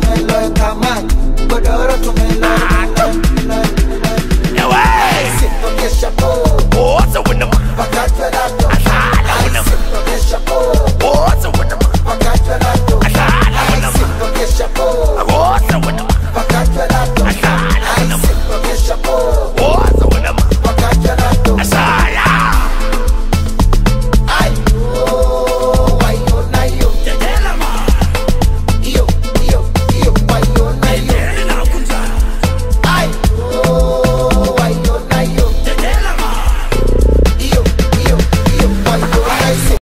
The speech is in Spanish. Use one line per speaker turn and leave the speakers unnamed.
tumela godoro tumela kama godoro tumela